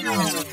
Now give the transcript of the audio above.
Música